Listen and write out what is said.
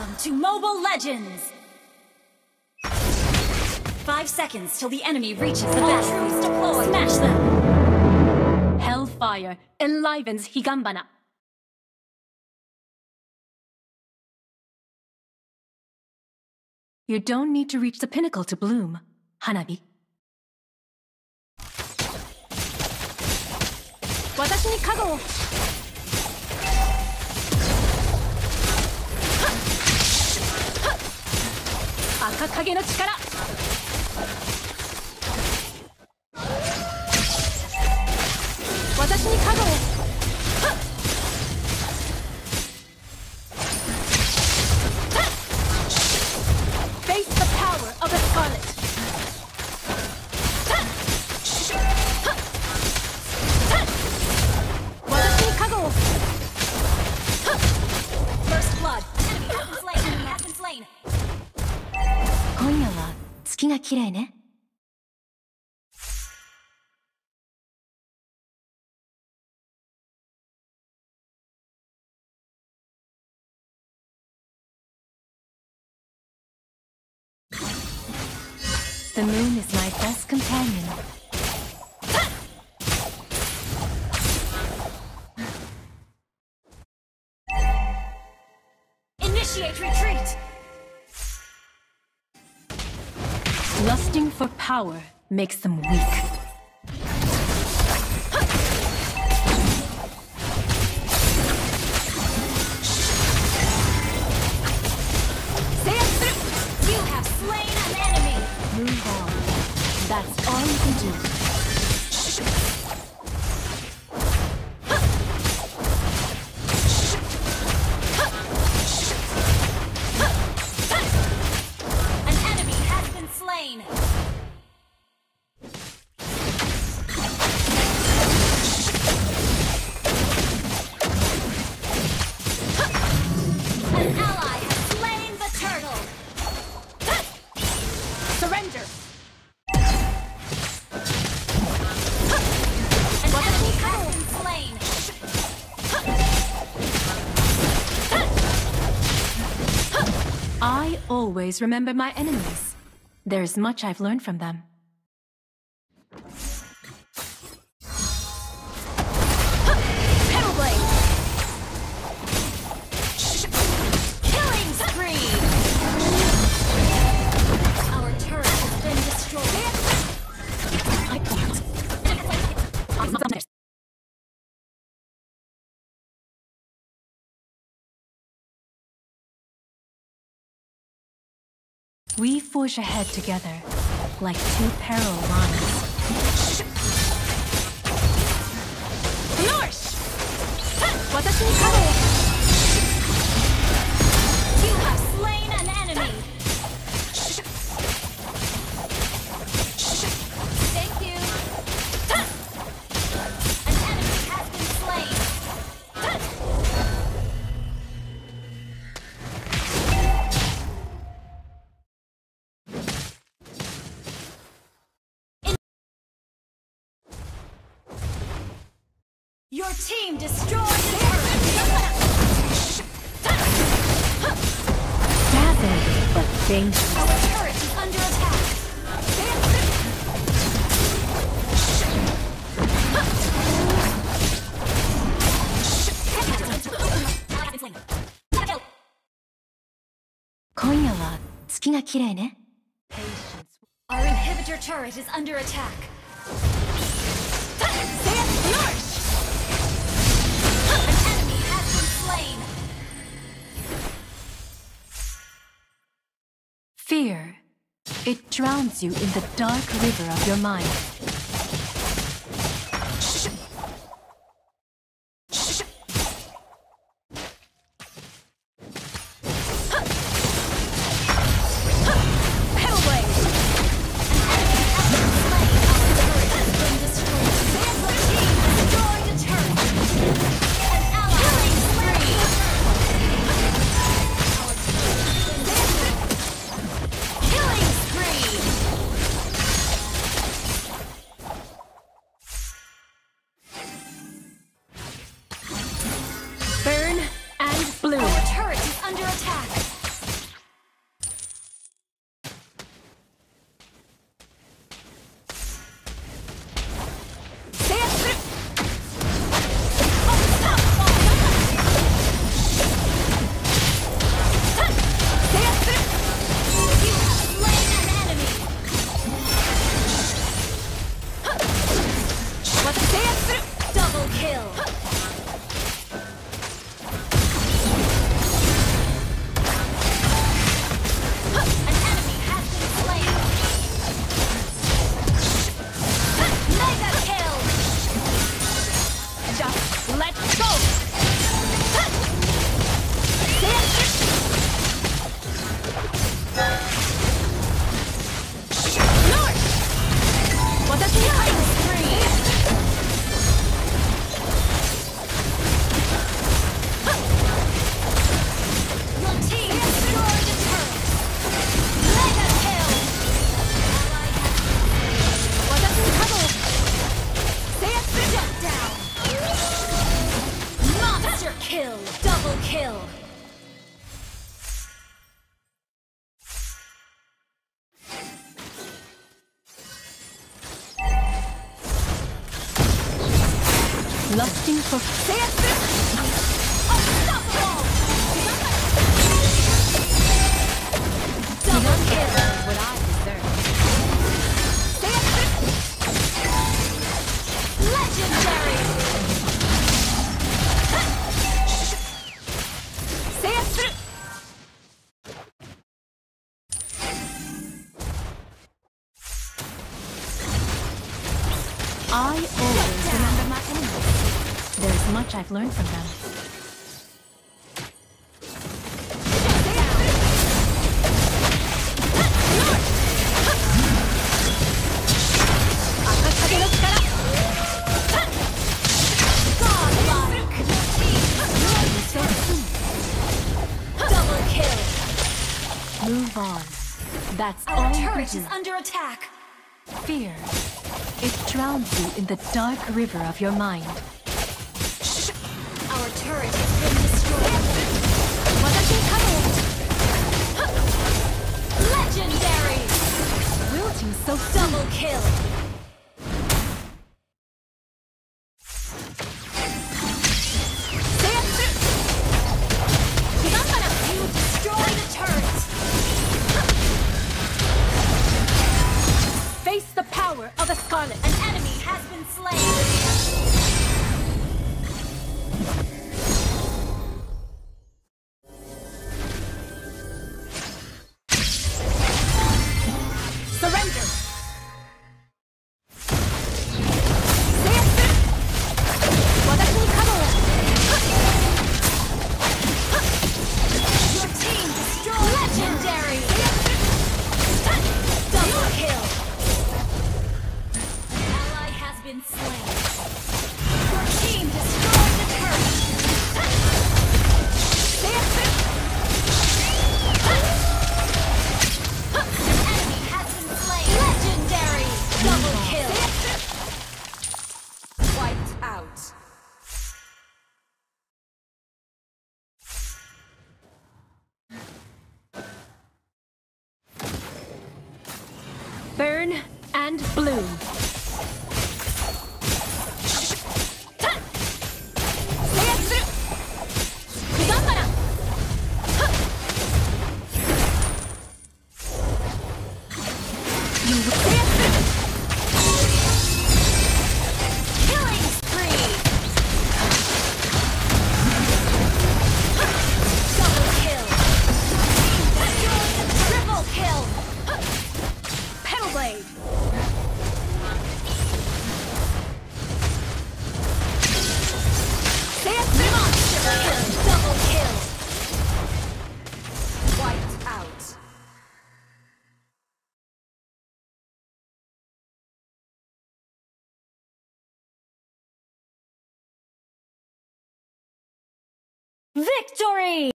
Welcome to Mobile Legends! Five seconds till the enemy reaches the batteries deployed. Smash them! Hellfire enlivens Higanbana. You don't need to reach the pinnacle to bloom, Hanabi. 私に加護を赤影の力。The moon is my best companion. Initiate retreat. Lusting for power makes them weak. You have slain. Move on. That's all you can do. Always remember my enemies. There's much I've learned from them. We forge ahead together, like two parallel lines. Norse! Your team destroyed the turret! But dangerous. Our turret is under attack! Our inhibitor turret is under attack. Yours! Fear. It drowns you in the dark river of your mind. Lusting for... Unstoppable! Double kill! much I've learned from them. Move on. That's Our all turret is under attack. Fear. It drowns you in the dark river of your mind. Legendary! Wilting so double kill! and blue. victory!